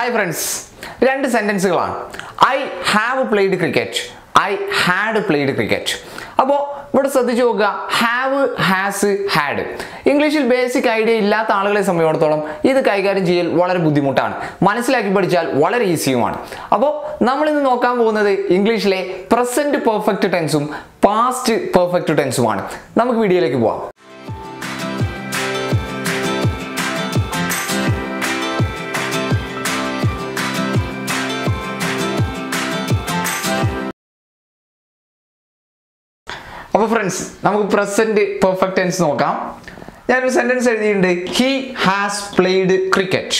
Hi friends രണ്ട് സെന്റൻസുകളാണ് I have played cricket I had played cricket അപ്പോൾ ഇവിടെ ശ്രദ്ധിച്ചു നോക്കുക. ഹാവ് ഹാസ് ഹാഡ് ഇംഗ്ലീഷിൽ ബേസിക് ഐഡിയ ഇല്ലാത്ത ആളുകളെ സംബന്ധിച്ചിടത്തോളം ഇത് കൈകാര്യം ചെയ്യൽ വളരെ ബുദ്ധിമുട്ടാണ്. മനസ്സിലാക്കി പഠിച്ചാൽ വളരെ ഈസിയുമാണ്. അപ്പോൾ നമ്മളിന്ന് നോക്കാൻ പോകുന്നത് ഇംഗ്ലീഷിലെ പ്രസന്റ് പെർഫെക്റ്റ് ടെൻസും പാസ്റ്റ് പെർഫെക്റ്റ് ടെൻസുമാണ് നമുക്ക് വീഡിയോയിലേക്ക് പോവാം. അപ്പോൾ ഫ്രണ്ട്സ് നമുക്ക് പ്രസന്റ് പെർഫെക്റ്റ് ടെൻസ് നോക്കാം. ഞാനൊരു സെന്റൻസ് എഴുതിയിട്ടുണ്ട്. ഹി ഹാസ് പ്ലേഡ് ക്രിക്കറ്റ്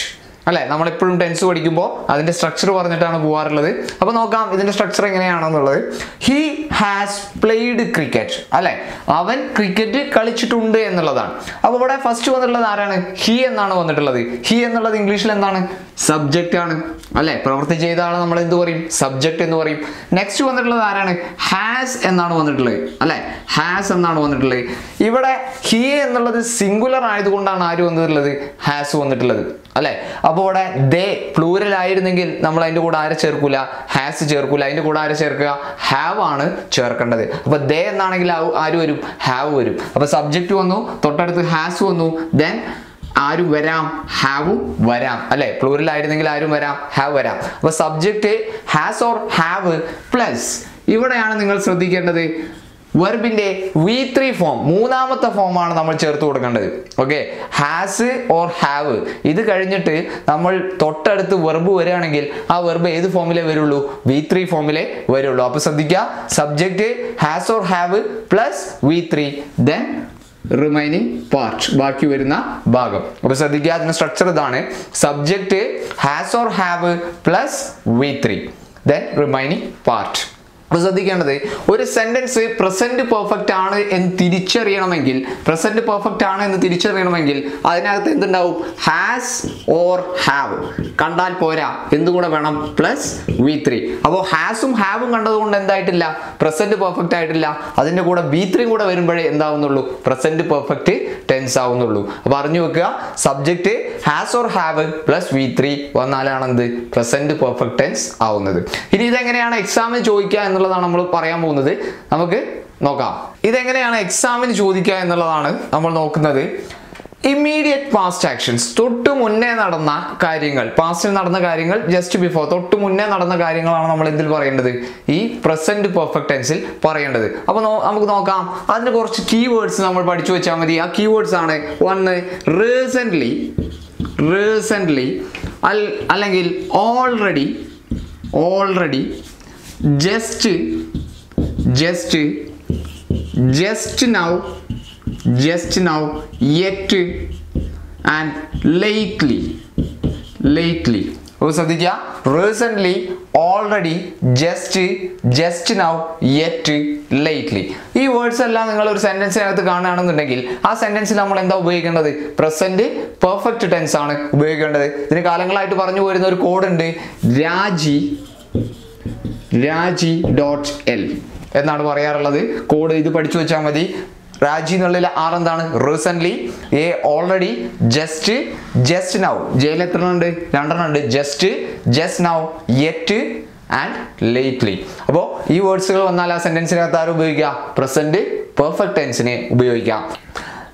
അല്ലെ? നമ്മളെപ്പോഴും ടെൻസ് പഠിക്കുമ്പോൾ അതിന്റെ സ്ട്രക്ചർ പറഞ്ഞിട്ടാണ് പോകാറുള്ളത് അപ്പോൾ നോക്കാം ഇതിന്റെ സ്ട്രക്ചർ എങ്ങനെയാണെന്നുള്ളത്. ഹി ഹാസ് പ്ലേഡ് ക്രിക്കറ്റ് അല്ലെ? അവൻ ക്രിക്കറ്റ് കളിച്ചിട്ടുണ്ട് എന്നുള്ളതാണ്. അപ്പോൾ ഇവിടെ ഫസ്റ്റ് വന്നിട്ടുള്ളത് ആരാണ്? ഹി എന്നാണ് വന്നിട്ടുള്ളത്. ഹി എന്നുള്ളത് ഇംഗ്ലീഷിൽ എന്താണ്? സബ്ജക്റ്റ് ആണ്. അല്ലെ? പ്രവൃത്തി ചെയ്ത ആളെ നമ്മൾ എന്ത് പറയും? സബ്ജക്റ്റ് എന്ന് പറയും. നെക്സ്റ്റ് വന്നിട്ടുള്ളത് ആരാണ്? ഹാസ് എന്നാണ് വന്നിട്ടുള്ളത്. അല്ലെ? ഹാസ് എന്നാണ് വന്നിട്ടുള്ളത്. ഇവിടെ ഹി എന്നുള്ളത് സിംഗുലർ ആയതുകൊണ്ടാണ് ആര് വന്നിട്ടുള്ളത്? ഹാസ് വന്നിട്ടുള്ളത്. അല്ലെ? അപ്പോൾ ഇവിടെ ദേ പ്ലൂരൽ ആയിരുന്നെങ്കിൽ നമ്മൾ അതിന്റെ കൂടെ ആരെ ചേർക്കൂല? ഹാസ് ചേർക്കൂല. അതിന്റെ കൂടെ ആരെ ചേർക്കുക? ഹാവ് ആണ് ചേർക്കേണ്ടത്. അപ്പൊ ദേ എന്നാണെങ്കിൽ ആര് വരും? ഹാവ് വരും. അപ്പൊ സബ്ജക്റ്റ് വന്നു. തൊട്ടടുത്ത് ഹാസ് വന്നു. ദെൻ ആരും വരാം ഹാവും വരാം. അല്ലെ? പ്ലൂറൽ ആയിരുന്നെങ്കിൽ ആരും വരാം ഹാവ് വരാം. അപ്പൊ subject has or have plus ഇവിടെയാണ് നിങ്ങൾ ശ്രദ്ധിക്കേണ്ടത്. വെർബിന്റെ വി ത്രീ ഫോം മൂന്നാമത്തെ ഫോമാണ് നമ്മൾ ചേർത്ത് കൊടുക്കേണ്ടത്. ഓക്കെ? ഹാസ് ഓർ ഹാവ് ഇത് കഴിഞ്ഞിട്ട് നമ്മൾ തൊട്ടടുത്ത് വെർബ് വരികയാണെങ്കിൽ ആ വെർബ് ഏത് ഫോമിലേ വരുള്ളൂ? വി ത്രീ ഫോമിലേ വരുള്ളൂ. അപ്പൊ ശ്രദ്ധിക്കുക. Subject has or have plus V three then remaining part ബാക്കി വരുന്ന ഭാഗം. അപ്പൊ ശ്രദ്ധിക്കുക അതിന്റെ സ്ട്രക്ചർ ഇതാണ്. Subject has or have plus V three then remaining part അപ്പൊ ശ്രദ്ധിക്കേണ്ടത് ഒരു സെന്റൻസ് പ്രസന്റ് പെർഫെക്റ്റ് ആണ് എന്ന് തിരിച്ചറിയണമെങ്കിൽ പ്രസന്റ് പെർഫെക്റ്റ് ആണ് എന്ന് തിരിച്ചറിയണമെങ്കിൽ അതിനകത്ത് എന്തുണ്ടാവും? ഹാസ് ഓർ ഹാവ് കണ്ടാൽ പോരാ. എന്തുകൂടെ വേണം? പ്ലസ് വി ത്രീ അപ്പോൾ ഹാസും ഹാവും കണ്ടതുകൊണ്ട് എന്തായിട്ടില്ല? പ്രസന്റ് പെർഫെക്റ്റ് ആയിട്ടില്ല. അതിന്റെ കൂടെ വി ത്രീ കൂടെ വരുമ്പോഴേ എന്താവുന്നുള്ളൂ? പ്രസന്റ് പെർഫെക്റ്റ് ടെൻസ് ആവുന്നുള്ളൂ. അപ്പൊ അറിഞ്ഞു വെക്കുക subject has or have plus V three വന്നാലാണ് എന്ത് പ്രസന്റ് പെർഫെക്റ്റ് ടെൻസ് ആവുന്നത്. ഇനി ഇതെങ്ങനെയാണ് എക്സാമിന് ചോദിക്കുക എന്നുള്ളതാണ് നമ്മൾ പറയാൻ പോകുന്നത്. നമുക്ക് നോക്കാം. ഇതെങ്ങനെയാണ് എക്സാമിന് ചോദിക്കുക എന്നുള്ളതാണ് നമ്മൾ നോക്കുന്നത്. ഇമ്മീഡിയറ്റ് പാസ്റ്റ് ആക്ഷൻസ് തൊട്ട് മുന്നേ നടന്ന കാര്യങ്ങൾ. പാസ്റ്റിൽ നടന്ന കാര്യങ്ങൾ ജസ്റ്റ് ബിഫോർ തൊട്ട് മുന്നേ നടന്ന കാര്യങ്ങളാണ് നമ്മൾ എന്തിൽ പറയേണ്ടത്? ഈ പ്രസന്റ് പെർഫെക്റ്റ് ടെൻസിൽ പറയേണ്ടത്. അപ്പോൾ നമുക്ക് നോക്കാം. അതിന് കുറച്ച് കീവേഡ്സ് നമ്മൾ പഠിച്ചു വെച്ചാൽ മതി. ആ കീവേഡ്സ് ആണ് ഒന്ന് റീസെന്റ്ലി റീസെന്റ്ലി അല്ലെങ്കിൽ already already just just just now just now yet and lately lately. ഓ ശ്രദ്ധിക്കുക recently already just just now yet lately ഈ വേർഡ്സ് എല്ലാം നിങ്ങൾ ഒരു സെന്റൻസിനകത്ത് കാണുകയാണെന്നുണ്ടെങ്കിൽ ആ സെന്റൻസിൽ നമ്മൾ എന്താ ഉപയോഗിക്കേണ്ടത്? പ്രസന്റ് പെർഫെക്റ്റ് ടെൻസ് ആണ് ഉപയോഗിക്കേണ്ടത്. ഇതിന് കാലങ്ങളായിട്ട് പറഞ്ഞു പോരുന്ന ഒരു കോഡ് ഉണ്ട്. രാജി രാജി ഡോട്ട് എൽ എന്നാണ് പറയാറുള്ളത്. കോഡ് ഇത് പഠിച്ചു വെച്ചാൽ മതി. രാജി എന്നുള്ളതിൽ ആർ എന്താണ്? Recently a already just just now jail എത്ര ഉണ്ട്? രണ്ടെണ്ണം ഉണ്ട്. Just just now yet and lately അപ്പോൾ ഈ വേർഡ്സുകൾ വന്നാൽ ആ സെന്റൻസിനകത്ത് ആരും ഉപയോഗിക്കുക? പ്രസന്റ് പെർഫെക്റ്റ് ടെൻസിനെ ഉപയോഗിക്കാം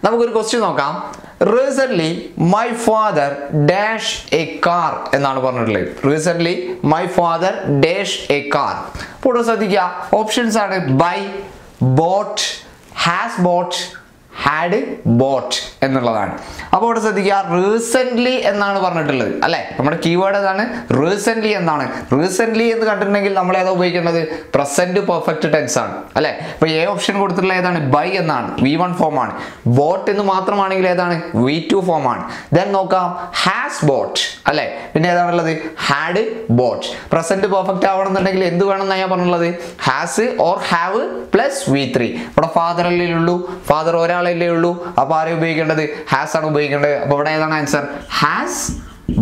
നമുക്കൊരു ക്വസ്റ്റ്യൻ നോക്കാം. Recently my father dash a car എന്നാണ് പറഞ്ഞിട്ടുള്ളത്. Recently my father dash a car ഇപ്പോൾ ശ്രദ്ധിക്കുക. ഓപ്ഷൻസ് ആണ്. Buy bought has bought had bought എന്നുള്ളതാണ്. അപ്പോൾ ഇവിടെ ശ്രദ്ധിക്കുക റീസെന്റ്ലി എന്നാണ് പറഞ്ഞിട്ടുള്ളത് അല്ലേ? നമ്മുടെ കീവേഡ് ഏതാണ്? റീസെന്റ്ലി എന്നാണ്. റീസെന്റ്ലി എന്ന് കണ്ടിട്ടുണ്ടെങ്കിൽ നമ്മൾ ഏതാ ഉപയോഗിക്കേണ്ടത്? പ്രസന്റ് പെർഫെക്റ്റ് ടെൻസ് ആണ് അല്ലേ? അപ്പോൾ എ ഓപ്ഷൻ കൊടുത്തിട്ടുള്ള ഏതാണ്? ബൈ എന്നാണ് വി വൺ ഫോം ആണ്. ബോട്ട് എന്ന് മാത്രമാണെങ്കിൽ ഏതാണ്? വി ടു ഫോം ആണ്. ദെൻ നോക്കാം ഹാസ് ബോട്ട് അല്ലേ? പിന്നെ ഏതാണുള്ളത് ഹാഡ് ബോട്ട് പ്രസന്റ് പെർഫെക്റ്റ് ആവണമെന്നുണ്ടെങ്കിൽ എന്ത് വേണമെന്നാണ് ഞാൻ പറഞ്ഞുള്ളത്? Has or have plus V three ഇവിടെ ഫാദർ അല്ലേ ഉള്ളൂ ഫാദർ ഒരാളല്ലേ ഉള്ളൂ. അപ്പോൾ ആരെ ഉപയോഗിക്കേണ്ടത്? ഹാസ് ആണ് ഉപയോഗിക്കേണ്ടത് അപ്പൊ ഇവിടെ ഏതാണ് answer has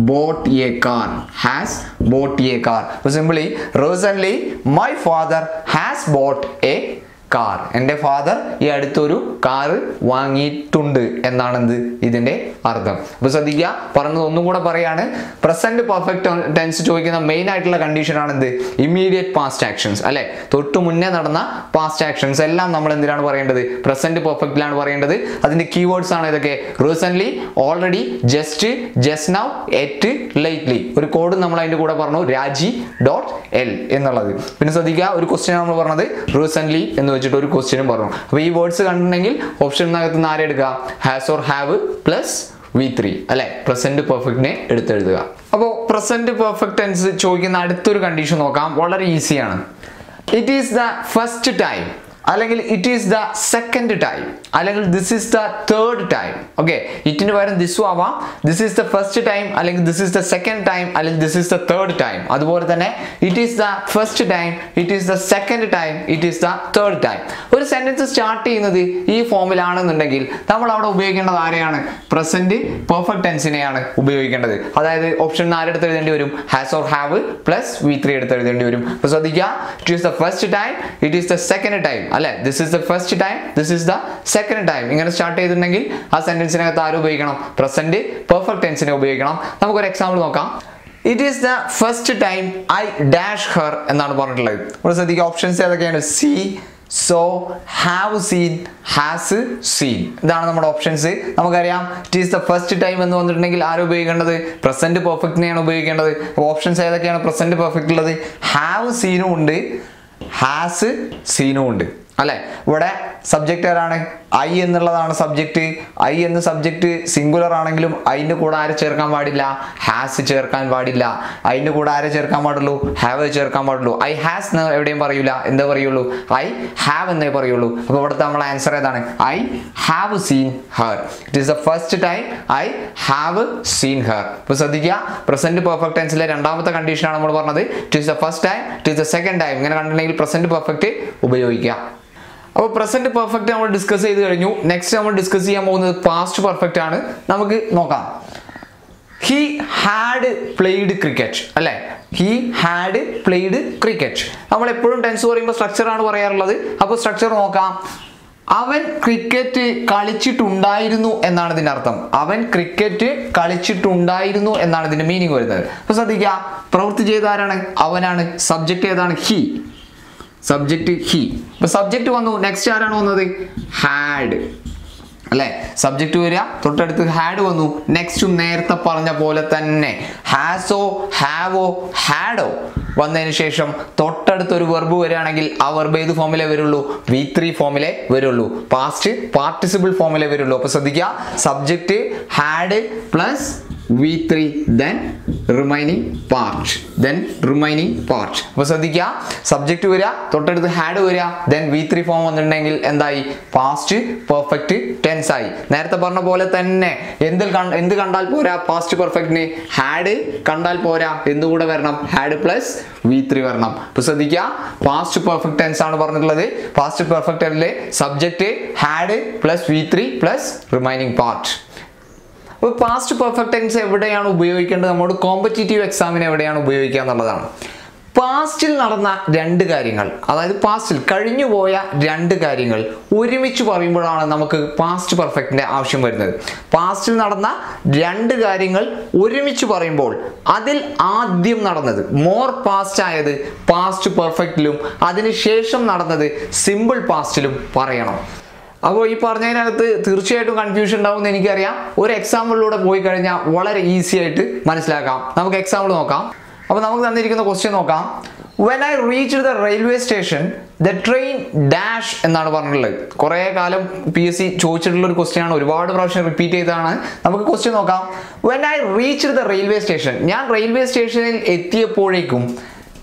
bought a car has bought a car so simply recently my father has bought a car. എന്റെ ഫാദർ ഈ അടുത്തൊരു കാറ് വാങ്ങിയിട്ടുണ്ട് എന്നാണ് എന്ത് ഇതിന്റെ അർത്ഥം. അപ്പൊ ശ്രദ്ധിക്കുക പറഞ്ഞത് ഒന്നും കൂടെ പറയാണ്. പ്രസന്റ് പെർഫെക്റ്റ് ടെൻസ് ചോദിക്കുന്ന മെയിൻ ആയിട്ടുള്ള കണ്ടീഷൻ ആണ് എന്ത് ഇമ്മീഡിയറ്റ് പാസ്റ്റ് ആക്ഷൻസ് അല്ലെ? തൊട്ടു മുന്നേ നടന്ന പാസ്റ്റ് ആക്ഷൻസ് എല്ലാം നമ്മൾ എന്തിനാണ് പറയേണ്ടത്? പ്രസന്റ് പെർഫെക്റ്റിലാണ് പറയേണ്ടത്. അതിന്റെ കീവേഡ്സ് ആണ് ഇതൊക്കെ. Recent already just just now yet lately ഒരു കോഡ് നമ്മൾ അതിന്റെ കൂടെ പറഞ്ഞു രാജി ഡോട്ട് എൽ എന്നുള്ളത്. പിന്നെ ശ്രദ്ധിക്കുക ഒരു ക്വസ്റ്റ്യൻ നമ്മൾ പറഞ്ഞത് റീസെന്റ് എന്ന് വെച്ചിട്ട് ഒരു ക്വസ്റ്റ്യനും പറഞ്ഞു. അപ്പൊ ഈ വേർഡ്സ് കണ്ടിട്ടുണ്ടെങ്കിൽ ഓപ്ഷനകത്ത് നിന്ന് എടുക്കുക? Has or have plus V three അല്ലെ? പ്രസന്റ് പെർഫെക്റ്റിനെ എടുത്തെഴുതുക. അപ്പോൾ പ്രസന്റ് പെർഫെക്റ്റ് ടെൻസ് ചോദിക്കുന്ന അടുത്തൊരു കണ്ടീഷൻ നോക്കാം. വളരെ ഈസിയാണ് it is the first time അല്ലെങ്കിൽ it is the second time അല്ലെങ്കിൽ this is the third time okay ഇറ്റിന് പകരം ദിസും ആവാം this is the first time അല്ലെങ്കിൽ this is the second time അല്ലെങ്കിൽ this is the third time അതുപോലെ തന്നെ it is the first time it is the second time it is the third time ഒരു sentence start ചെയ്യുന്നത് ഈ ഫോമിലാണെന്നുണ്ടെങ്കിൽ നമ്മൾ അവിടെ ഉപയോഗിക്കേണ്ടത് ആരെയാണ് പ്രസന്റ് പെർഫെക്റ്റ് ടെൻസിനെയാണ് ഉപയോഗിക്കേണ്ടത് അതായത് ഓപ്ഷൻ നാല് എടുത്ത് എഴുതേണ്ടി വരും has or have plus V three എടുത്ത് എഴുതേണ്ടി വരും ശ്രദ്ധിക്കുക it is the first time it is the second time അല്ലെ? This is the first time this is the second time ഇങ്ങനെ സ്റ്റാർട്ട് ചെയ്തിട്ടുണ്ടെങ്കിൽ ആ സെന്റൻസിനകത്ത് ആരും ഉപയോഗിക്കണം? പ്രസന്റ് പെർഫെക്റ്റ് ടെൻസിനെ ഉപയോഗിക്കണം. നമുക്കൊരു എക്സാമ്പിൾ നോക്കാം. It is the first time I dash her എന്നാണ് പറഞ്ഞിട്ടുള്ളത്. ഇവിടെ ശ്രദ്ധിക്കുക ഓപ്ഷൻസ് ഏതൊക്കെയാണ്? See saw have seen has seen ഇതാണ് നമ്മുടെ ഓപ്ഷൻസ് നമുക്കറിയാം it is the first time എന്ന് വന്നിട്ടുണ്ടെങ്കിൽ ആരും ഉപയോഗിക്കേണ്ടത്? പ്രസന്റ് പെർഫെക്റ്റിനെയാണ് ഉപയോഗിക്കേണ്ടത്. അപ്പോൾ ഓപ്ഷൻസ് ഏതൊക്കെയാണ്? പ്രസന്റ് പെർഫെക്റ്റ് ഉള്ളത്. ഹാവ് സീനും ഉണ്ട്. ഹാസ് സീനും ഉണ്ട്. അല്ലെ? ഇവിടെ സബ്ജക്റ്റ് ആരാണ്? ഐ എന്നുള്ളതാണ് സബ്ജക്റ്റ് ഐ എന്ന സബ്ജക്റ്റ് സിംഗുലർ ആണെങ്കിലും അതിന്റെ കൂടെ ആരെ ചേർക്കാൻ പാടില്ല? ഹാസ് ചേർക്കാൻ പാടില്ല. അതിന്റെ കൂടെ ആരെ ചേർക്കാൻ പാടുള്ളൂ? ഹാവ് ചേർക്കാൻ പാടുള്ളൂ. ഐ ഹാസ് എന്ന് എവിടെയും പറയൂല. എന്താ പറയുള്ളൂ? ഐ ഹാവ് എന്നേ പറയുള്ളൂ. അപ്പോൾ ഇവിടുത്തെ നമ്മളെ ആൻസർ ഏതാണ്? I have seen her it is the first time I have seen her ഇപ്പോൾ ശ്രദ്ധിക്കുക. പ്രസന്റ് പെർഫെക്റ്റ് ടെൻസിലെ രണ്ടാമത്തെ കണ്ടീഷനാണ് നമ്മൾ പറഞ്ഞത്. It is the first time it is the second time ഇങ്ങനെ കണ്ടിട്ടുണ്ടെങ്കിൽ പ്രസന്റ് പെർഫെക്റ്റ് ഉപയോഗിക്കുക. അപ്പോൾ പ്രസന്റ് പെർഫെക്റ്റ് നമ്മൾ ഡിസ്കസ് ചെയ്ത് കഴിഞ്ഞു. നെക്സ്റ്റ് നമ്മൾ ഡിസ്കസ് ചെയ്യാൻ പോകുന്നത് പാസ്റ്റ് പെർഫെക്റ്റ് ആണ്. നമുക്ക് നോക്കാം. ഹി ഹാഡ് പ്ലേഡ് ക്രിക്കറ്റ് അല്ലേ? ഹി ഹാഡ് പ്ലേഡ് ക്രിക്കറ്റ് നമ്മൾ എപ്പോഴും ടെൻസ് പറയുമ്പോൾ സ്ട്രക്ചർ ആണ് പറയാറുള്ളത്. അപ്പോൾ സ്ട്രക്ചർ നോക്കാം. അവൻ ക്രിക്കറ്റ് കളിച്ചിട്ടുണ്ടായിരുന്നു എന്നാണ് ഇതിന്റെ അർത്ഥം. അവൻ ക്രിക്കറ്റ് കളിച്ചിട്ടുണ്ടായിരുന്നു എന്നാണ് ഇതിന്റെ മീനിങ് വരുന്നത്. അപ്പോൾ ശ്രദ്ധിക്കുക. പ്രവൃത്തി ചെയ്ത ആരാണ്? അവനാണ്. സബ്ജക്റ്റ് ഏതാണ്? ഹി സബ്ജക്റ്റ് ഹി ഇപ്പൊ സബ്ജക്റ്റ് വന്നു. നെക്സ്റ്റ് ആരാണ് വന്നത്? ഹാഡ് അല്ലെ? സബ്ജക്റ്റ് വരിക. തൊട്ടടുത്ത് ഹാഡ് വന്നു. നെക്സ്റ്റ് നേരത്തെ പറഞ്ഞ പോലെ തന്നെ. ഹാസോ ഹാവോ ഹാഡോ വന്നതിന് ശേഷം തൊട്ടടുത്ത് ഒരു വെർബ് വരികയാണെങ്കിൽ ആ വെർബ് ഏത് ഫോമിലേ വരുള്ളൂ? വി ത്രീ ഫോമിലേ വരുള്ളൂ. പാസ്റ്റ് പാർട്ടിസിപ്പിൾ ഫോമിലേ വരുള്ളൂ. അപ്പൊ ശ്രദ്ധിക്കുക. Subject had plus V then remaining part then remaining part. അപ്പോൾ ശ്രദ്ധിക്കുക സബ്ജക്റ്റ് വരിക തൊട്ടടുത്ത് ഹാഡ് വരിക ദെൻ വി ത്രീ ഫോം വന്നിട്ടുണ്ടെങ്കിൽ എന്തായി? പാസ്റ്റ് പെർഫെക്റ്റ് ടെൻസ് ആയി. നേരത്തെ പറഞ്ഞ പോലെ തന്നെ എന്തിൽ എന്ത് കണ്ടാൽ പോരാ? പാസ്റ്റ് പെർഫെക്റ്റിന് ഹാഡ് കണ്ടാൽ പോരാ? എന്തുകൂടെ വരണം? ഹാഡ് പ്ലസ് വി ത്രീ വരണം. അപ്പൊ ശ്രദ്ധിക്കുക പാസ്റ്റ് പെർഫെക്റ്റ് ടെൻസ് ആണ് പറഞ്ഞിട്ടുള്ളത്. Past perfect subject had plus V three plus remaining part അപ്പോൾ പാസ്റ്റ് പെർഫെക്റ്റ് ടെൻസ് എവിടെയാണ് ഉപയോഗിക്കേണ്ടത്? നമ്മുടെ കോമ്പറ്റേറ്റീവ് എക്സാമിന് എവിടെയാണ് ഉപയോഗിക്കുക എന്നുള്ളതാണ്. പാസ്റ്റിൽ നടന്ന രണ്ട് കാര്യങ്ങൾ അതായത് പാസ്റ്റിൽ കഴിഞ്ഞു പോയ രണ്ട് കാര്യങ്ങൾ ഒരുമിച്ച് പറയുമ്പോഴാണ് നമുക്ക് പാസ്റ്റ് പെർഫെക്റ്റിന്റെ ആവശ്യം വരുന്നത്. പാസ്റ്റിൽ നടന്ന രണ്ട് കാര്യങ്ങൾ ഒരുമിച്ച് പറയുമ്പോൾ അതിൽ ആദ്യം നടന്നത് മോർ പാസ്റ്റ് ആയത് പാസ്റ്റ് പെർഫെക്റ്റിലും അതിനുശേഷം നടന്നത് സിമ്പിൾ പാസ്റ്റിലും പറയണം. അപ്പോൾ ഈ പറഞ്ഞതിനകത്ത് തീർച്ചയായിട്ടും കൺഫ്യൂഷൻ ഉണ്ടാവും എനിക്കറിയാം. ഒരു എക്സാമ്പിളിലൂടെ പോയി കഴിഞ്ഞാൽ വളരെ ഈസി ആയിട്ട് മനസ്സിലാക്കാം. നമുക്ക് എക്സാമ്പിൾ നോക്കാം. അപ്പോൾ നമുക്ക് തന്നിരിക്കുന്ന ക്വസ്റ്റ്യൻ നോക്കാം. When I reach the railway station the train dash എന്നാണ് പറഞ്ഞിട്ടുള്ളത്. കുറേ കാലം പി എസ് സി ചോദിച്ചിട്ടുള്ള ഒരു ക്വസ്റ്റ്യൻ ആണ്. ഒരുപാട് പ്രാവശ്യം റിപ്പീറ്റ് ചെയ്തതാണ്. നമുക്ക് ക്വസ്റ്റ്യൻ നോക്കാം. When I reach the railway station ഞാൻ റെയിൽവേ സ്റ്റേഷനിൽ എത്തിയപ്പോഴേക്കും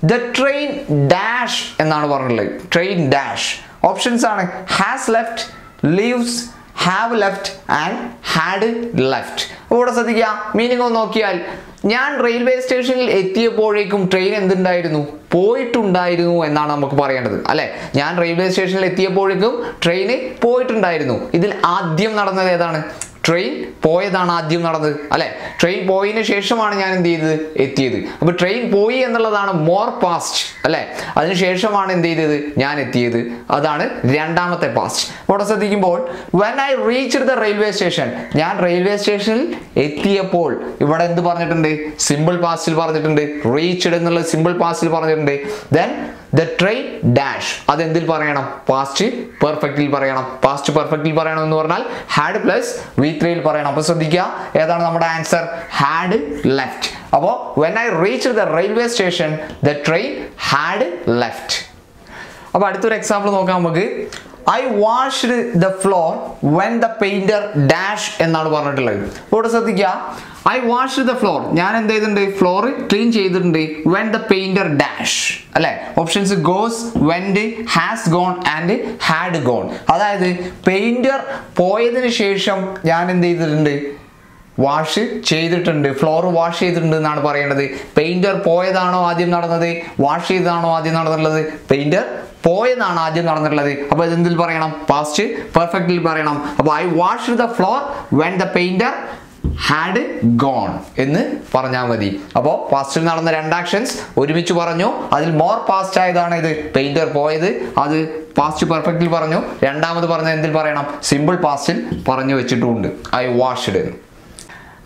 ദ ട്രെയിൻ ഡാഷ് എന്നാണ് പറഞ്ഞിട്ടുള്ളത്. ട്രെയിൻ ഡാഷ് ഓപ്ഷൻസ് ആണ്. Has left leaves have left and had left ഇവിടെ ശ്രദ്ധിക്കുക. മീനിങ് ഒന്ന് നോക്കിയാൽ ഞാൻ റെയിൽവേ സ്റ്റേഷനിൽ എത്തിയപ്പോഴേക്കും ട്രെയിൻ എന്തുണ്ടായിരുന്നു? പോയിട്ടുണ്ടായിരുന്നു എന്നാണ് നമുക്ക് പറയേണ്ടത്. അല്ലെ? ഞാൻ റെയിൽവേ സ്റ്റേഷനിൽ എത്തിയപ്പോഴേക്കും ട്രെയിന് പോയിട്ടുണ്ടായിരുന്നു. ഇതിൽ ആദ്യം നടന്നത് ഏതാണ്? ട്രെയിൻ പോയതാണ് ആദ്യം നടന്നത് അല്ലെ? ട്രെയിൻ പോയതിന് ശേഷമാണ് ഞാൻ എന്ത് ചെയ്തത്? എത്തിയത്. അപ്പൊ ട്രെയിൻ പോയി എന്നുള്ളതാണ് മോർ പാസ്റ്റ് അല്ലെ? അതിനുശേഷമാണ് എന്ത് ചെയ്തത്? ഞാൻ എത്തിയത്. അതാണ് രണ്ടാമത്തെ പാസ്റ്റ് അവിടെ ശ്രദ്ധിക്കുമ്പോൾ when I reach the railway station ഞാൻ റെയിൽവേ സ്റ്റേഷനിൽ എത്തിയപ്പോൾ ഇവിടെ എന്ത് പറഞ്ഞിട്ടുണ്ട്? സിമ്പിൾ പാസ്റ്റിൽ പറഞ്ഞിട്ടുണ്ട്. റീച്ച്ഡ് എന്നുള്ള സിമ്പിൾ പാസ്റ്റിൽ പറഞ്ഞിട്ടുണ്ട്. ദെൻ ദ ട്രെയിൻ ഡാഷ് അതെന്തിൽ പറയണം? പാസ്റ്റ് പെർഫെക്റ്റിൽ പറയണം. പാസ്റ്റ് പെർഫെക്റ്റിൽ പറയണം എന്ന് പറഞ്ഞാൽ ഹാഡ് പ്ലസ് വി ത്രീയിൽ പറയണം. അപ്പൊ ശ്രദ്ധിക്കുക. ഏതാണ് നമ്മുടെ ആൻസർ ഹാഡ് ലെഫ്റ്റ് അപ്പോൾ when I reach the railway station the train had left അപ്പോൾ അടുത്തൊരു എക്സാമ്പിൾ നോക്കാം നമുക്ക്. I washed the floor when the painter dash എന്നാണ് പറഞ്ഞിട്ടുള്ളത്. അപ്പോൾ ഇവിടെ ശ്രദ്ധിക്കുക. ഐ വാഷ് ദ ഫ്ലോർ ഞാൻ എന്ത് ചെയ്തിട്ടുണ്ട്? ഫ്ലോർ ക്ലീൻ ചെയ്തിട്ടുണ്ട്. വെൻ ദ പെയിന്റർ ഡാഷ് അല്ലെ? Options goes went has gone and had gone അതായത് പെയിന്റർ പോയതിനു ശേഷം ഞാൻ എന്ത് ചെയ്തിട്ടുണ്ട്? വാഷ് ചെയ്തിട്ടുണ്ട്. ഫ്ലോർ വാഷ് ചെയ്തിട്ടുണ്ട് എന്നാണ് പറയേണ്ടത് പെയിന്റർ പോയതാണോ ആദ്യം നടന്നത്? വാഷ് ചെയ്തതാണോ ആദ്യം നടന്നിട്ടുള്ളത്? പെയിന്റർ പോയതാണ് ആദ്യം നടന്നിട്ടുള്ളത്. അപ്പോൾ ഇതെന്തിൽ പറയണം? പാസ്റ്റ് പെർഫെക്റ്റിൽ പറയണം. അപ്പോൾ I wash the floor when the painter had gone എന്ന് പറഞ്ഞാൽ മതി. അപ്പോൾ പാസ്റ്റിൽ നടന്ന രണ്ട് ആക്ഷൻസ് ഒരുമിച്ച് പറഞ്ഞു. അതിൽ മോർ പാസ്റ്റ് ആയതാണ് ഇത്. പെയിന്റർ പോയത്. അത് പാസ്റ്റ് പെർഫെക്റ്റിൽ പറഞ്ഞു. രണ്ടാമത് പറഞ്ഞ എന്തിൽ പറയണം? സിമ്പിൾ പാസ്റ്റിൽ പറഞ്ഞു വെച്ചിട്ടുമുണ്ട് ഐ വാഷ്ഡ് എന്ന്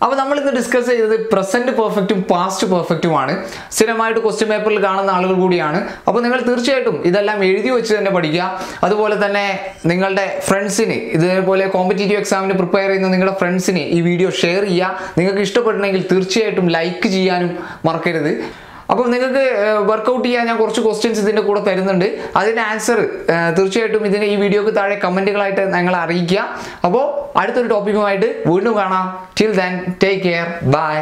അപ്പോൾ നമ്മൾ ഇന്ന് ഡിസ്കസ് ചെയ്തത് പ്രസന്റ് പെർഫെക്റ്റും പാസ്റ്റ് പെർഫെക്റ്റുമാണ് സ്ഥിരമായിട്ട് ക്വസ്റ്റ്യൻ പേപ്പറിൽ കാണുന്ന ആളുകൾ കൂടിയാണ്. അപ്പോൾ നിങ്ങൾ തീർച്ചയായിട്ടും ഇതെല്ലാം എഴുതി വെച്ച് തന്നെ പഠിക്കുക. അതുപോലെ തന്നെ നിങ്ങളുടെ ഫ്രണ്ട്സിന് ഇതേപോലെ കോമ്പറ്റേറ്റീവ് എക്സാമിന് പ്രിപ്പയർ ചെയ്യുന്ന നിങ്ങളുടെ ഫ്രണ്ട്സിന് ഈ വീഡിയോ ഷെയർ ചെയ്യുക. നിങ്ങൾക്ക് ഇഷ്ടപ്പെടണമെങ്കിൽ തീർച്ചയായിട്ടും ലൈക്ക് ചെയ്യാനും മറക്കരുത്. അപ്പോൾ നിങ്ങൾക്ക് വർക്കൗട്ട് ചെയ്യാൻ ഞാൻ കുറച്ച് ക്വസ്റ്റ്യൻസ് ഇതിന്റെ കൂടെ തരുന്നുണ്ട്. അതിന്റെ ആൻസർ തീർച്ചയായിട്ടും ഇതിന് ഈ വീഡിയോക്ക് താഴെ കമന്റുകളായിട്ട് ഞങ്ങൾ അറിയിക്കുക. അപ്പോൾ അടുത്തൊരു ടോപ്പിക്കുമായിട്ട് വീണ്ടും കാണാം. Till then take care bye